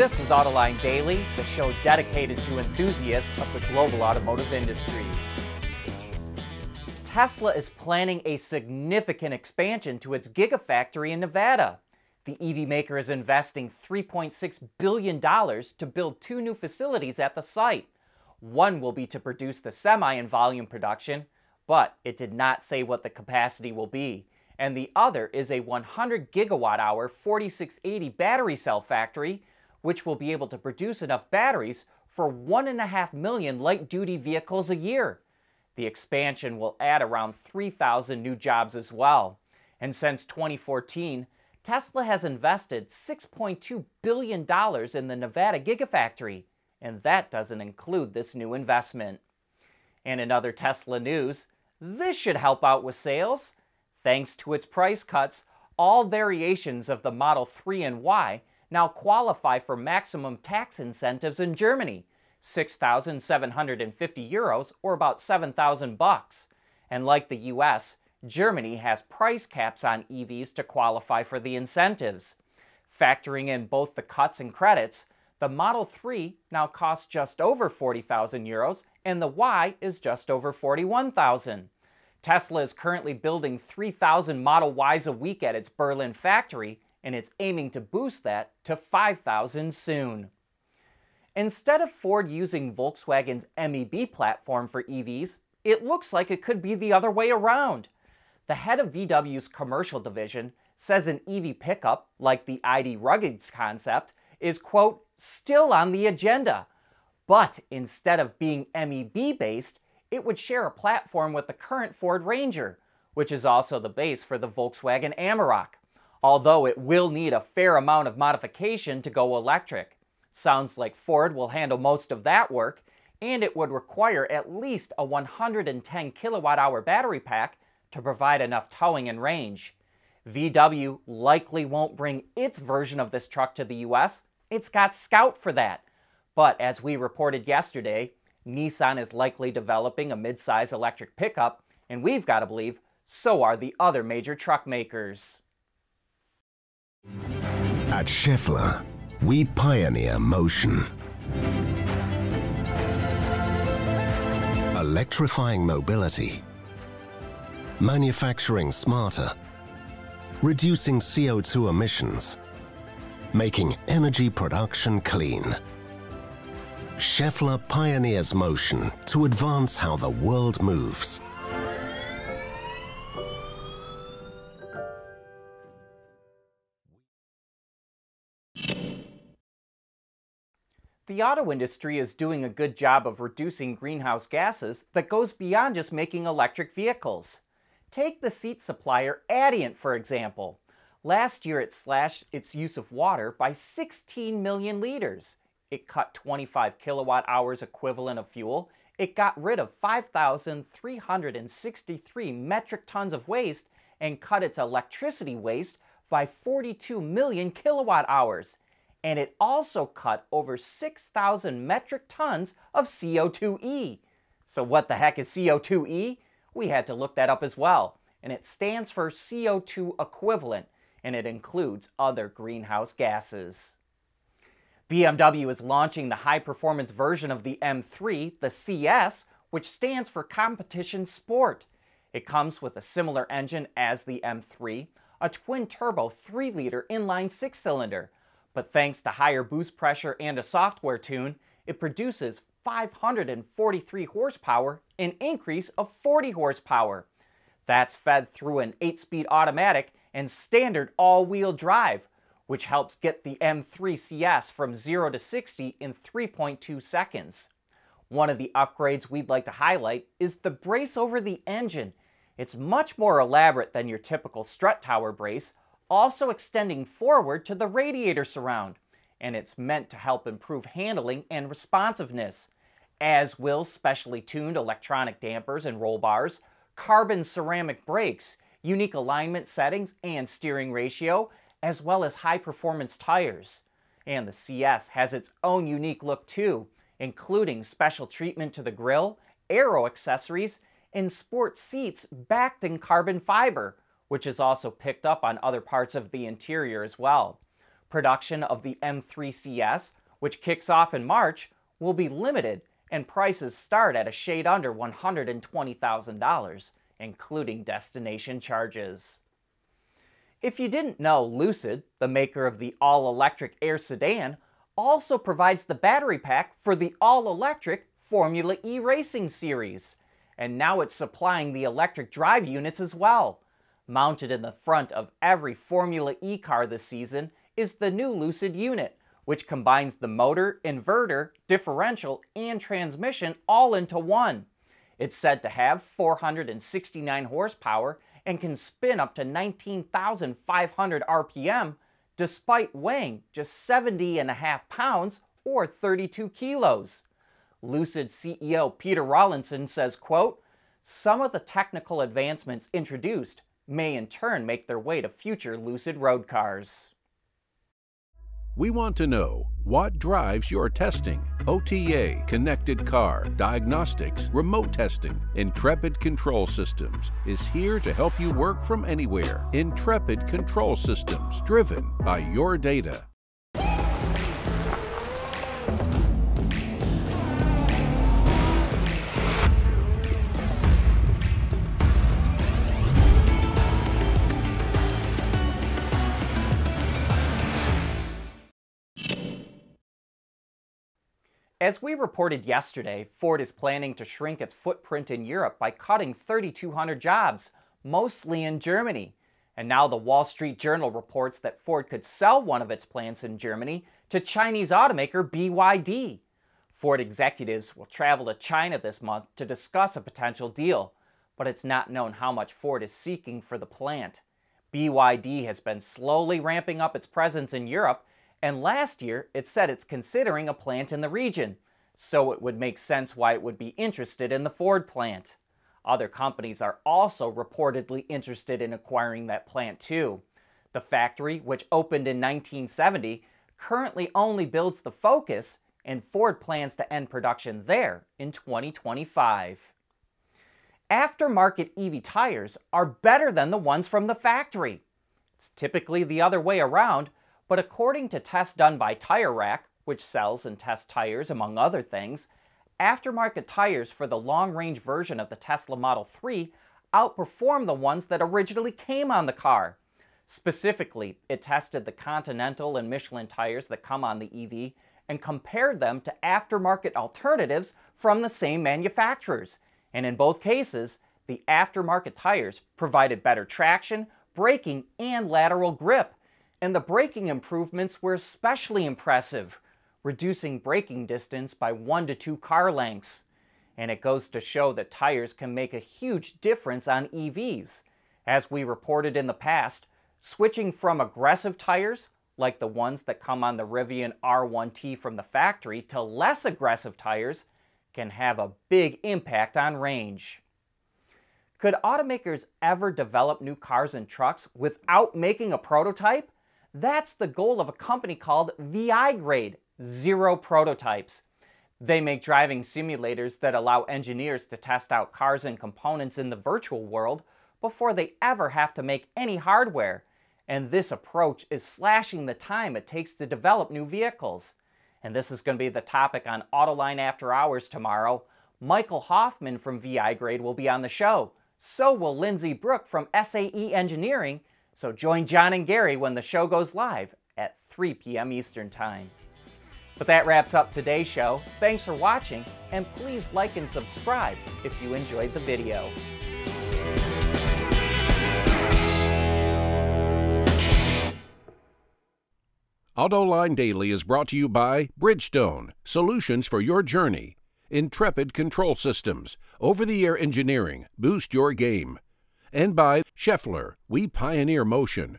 This is Autoline Daily, the show dedicated to enthusiasts of the global automotive industry. Tesla is planning a significant expansion to its Gigafactory in Nevada. The EV maker is investing $3.6 billion to build two new facilities at the site. One will be to produce the semi in volume production, but it did not say what the capacity will be. And the other is a 100 gigawatt hour 4680 battery cell factory, which will be able to produce enough batteries for 1.5 million light duty vehicles a year. The expansion will add around 3,000 new jobs as well. And since 2014, Tesla has invested $6.2 billion in the Nevada Gigafactory, and that doesn't include this new investment. And in other Tesla news, this should help out with sales. Thanks to its price cuts, all variations of the Model 3 and Y now qualify for maximum tax incentives in Germany, 6,750 euros or about 7,000 bucks. And like the US, Germany has price caps on EVs to qualify for the incentives. Factoring in both the cuts and credits, the Model 3 now costs just over 40,000 euros and the Y is just over 41,000. Tesla is currently building 3,000 Model Ys a week at its Berlin factory and it's aiming to boost that to 5,000 soon. Instead of Ford using Volkswagen's MEB platform for EVs, it looks like it could be the other way around. The head of VW's commercial division says an EV pickup, like the ID Ruggeds concept, is, quote, still on the agenda. But instead of being MEB based, it would share a platform with the current Ford Ranger, which is also the base for the Volkswagen Amarok, although it will need a fair amount of modification to go electric. Sounds like Ford will handle most of that work, and it would require at least a 110 kilowatt hour battery pack to provide enough towing and range. VW likely won't bring its version of this truck to the US. It's got Scout for that. But as we reported yesterday, Nissan is likely developing a midsize electric pickup, and we've got to believe so are the other major truck makers. At Schaeffler, we pioneer motion. Electrifying mobility manufacturing smarter, reducing CO2 emissions, making energy production clean. Schaeffler pioneers motion to advance how the world moves. The auto industry is doing a good job of reducing greenhouse gases that goes beyond just making electric vehicles. Take the seat supplier Adient, for example. Last year, it slashed its use of water by 16 million liters. It cut 25 kilowatt hours equivalent of fuel. It got rid of 5,363 metric tons of waste and cut its electricity waste by 42 million kilowatt hours. And it also cut over 6,000 metric tons of CO2e. So, what the heck is CO2e? We had to look that up as well, and it stands for CO2 equivalent, and it includes other greenhouse gases. BMW is launching the high performance version of the M3, the CS, which stands for Competition Sport. It comes with a similar engine as the M3, a twin turbo 3 liter inline 6 cylinder, but thanks to higher boost pressure and a software tune, it produces 543 horsepower, an increase of 40 horsepower. That's fed through an 8-speed automatic and standard all-wheel drive, which helps get the M3 CS from 0 to 60 in 3.2 seconds. One of the upgrades we'd like to highlight is the brace over the engine. It's much more elaborate than your typical strut tower brace, also extending forward to the radiator surround and it's meant to help improve handling and responsiveness, as will specially tuned electronic dampers and roll bars, carbon ceramic brakes, unique alignment settings and steering ratio, as well as high performance tires. And the CS has its own unique look too, including special treatment to the grille, aero accessories, and sport seats backed in carbon fiber, which is also picked up on other parts of the interior as well. Production of the M3CS, which kicks off in March, will be limited and prices start at a shade under $120,000, including destination charges. If you didn't know, Lucid, the maker of the all electric Air sedan, also provides the battery pack for the all electric Formula E Racing Series. And now it's supplying the electric drive units as well. Mounted in the front of every Formula E car this season is the new Lucid unit, which combines the motor, inverter, differential, and transmission all into one. It's said to have 469 horsepower and can spin up to 19,500 RPM despite weighing just 70 and a half pounds or 32 kilos. Lucid CEO Peter Rawlinson says, quote, some of the technical advancements introduced may in turn make their way to future Lucid road cars. We want to know what drives your testing. OTA, connected car, diagnostics, remote testing. Intrepid Control Systems is here to help you work from anywhere. Intrepid Control Systems, driven by your data. As we reported yesterday, Ford is planning to shrink its footprint in Europe by cutting 3,200 jobs, mostly in Germany. And now the Wall Street Journal reports that Ford could sell one of its plants in Germany to Chinese automaker BYD. Ford executives will travel to China this month to discuss a potential deal, but it's not known how much Ford is seeking for the plant. BYD has been slowly ramping up its presence in Europe and last year, it said it's considering a plant in the region, so it would make sense why it would be interested in the Ford plant. Other companies are also reportedly interested in acquiring that plant too. The factory, which opened in 1970, currently only builds the Focus, and Ford plans to end production there in 2025. Aftermarket EV tires are better than the ones from the factory. It's typically the other way around, but according to tests done by Tire Rack, which sells and tests tires among other things, aftermarket tires for the long-range version of the Tesla Model 3 outperform the ones that originally came on the car. Specifically, it tested the Continental and Michelin tires that come on the EV and compared them to aftermarket alternatives from the same manufacturers. And in both cases, the aftermarket tires provided better traction, braking, and lateral grip, and the braking improvements were especially impressive, reducing braking distance by one to two car lengths. And it goes to show that tires can make a huge difference on EVs. As we reported in the past, switching from aggressive tires, like the ones that come on the Rivian R1T from the factory, to less aggressive tires can have a big impact on range. Could automakers ever develop new cars and trucks without making a prototype? That's the goal of a company called VI-Grade, Zero Prototypes. They make driving simulators that allow engineers to test out cars and components in the virtual world before they ever have to make any hardware. And this approach is slashing the time it takes to develop new vehicles. And this is going to be the topic on Autoline After Hours tomorrow. Michael Hoffman from VI-Grade will be on the show. So will Lindsay Brooke from SAE Engineering so join John and Gary when the show goes live at 3 p.m. Eastern Time. But that wraps up today's show. Thanks for watching, and please like and subscribe if you enjoyed the video. AutoLine Daily is brought to you by Bridgestone, solutions for your journey. Intrepid Control Systems, over the air engineering, boost your game and by Schaeffler, we pioneer motion.